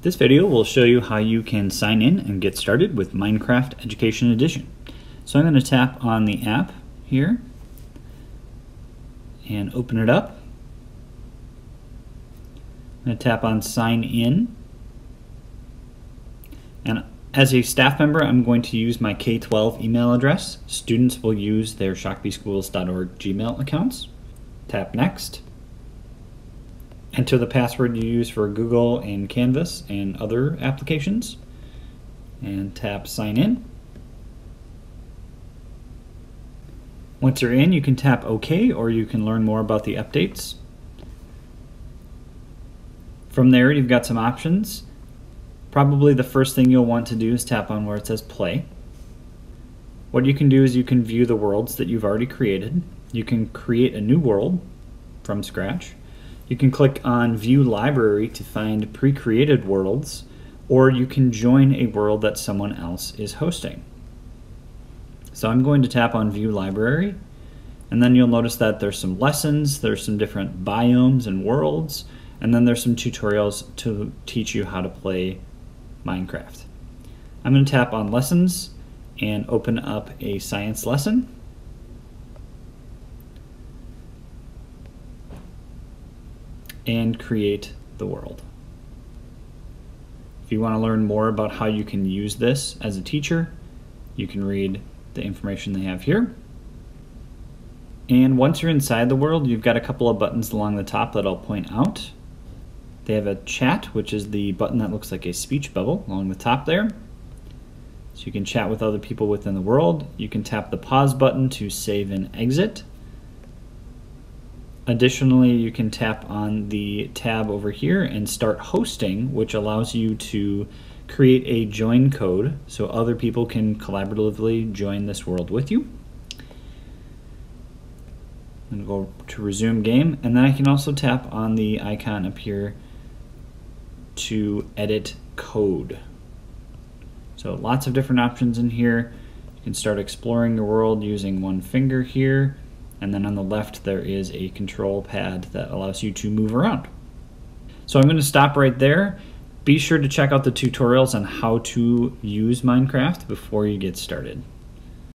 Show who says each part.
Speaker 1: This video will show you how you can sign in and get started with Minecraft Education Edition. So I'm going to tap on the app here and open it up. I'm going to tap on sign in and as a staff member I'm going to use my K-12 email address. Students will use their shakopeeschools.org Gmail accounts. Tap next. Enter the password you use for Google and Canvas and other applications and tap sign in. Once you're in, you can tap OK or you can learn more about the updates. From there, you've got some options. Probably the first thing you'll want to do is tap on where it says play. What you can do is you can view the worlds that you've already created. You can create a new world from scratch. You can click on View Library to find pre-created worlds, or you can join a world that someone else is hosting. So I'm going to tap on View Library, and then you'll notice that there's some lessons, there's some different biomes and worlds, and then there's some tutorials to teach you how to play Minecraft. I'm going to tap on Lessons and open up a science lesson. And create the world. If you want to learn more about how you can use this as a teacher, you can read the information they have here. And once you're inside the world, you've got a couple of buttons along the top that I'll point out. They have a chat, which is the button that looks like a speech bubble along the top there. So you can chat with other people within the world. You can tap the pause button to save and exit. Additionally, you can tap on the tab over here and start hosting, which allows you to create a join code so other people can collaboratively join this world with you. I'm going to go to resume game, and then I can also tap on the icon up here to edit code. So lots of different options in here. You can start exploring the world using one finger here and then on the left there is a control pad that allows you to move around. So I'm going to stop right there. Be sure to check out the tutorials on how to use Minecraft before you get started.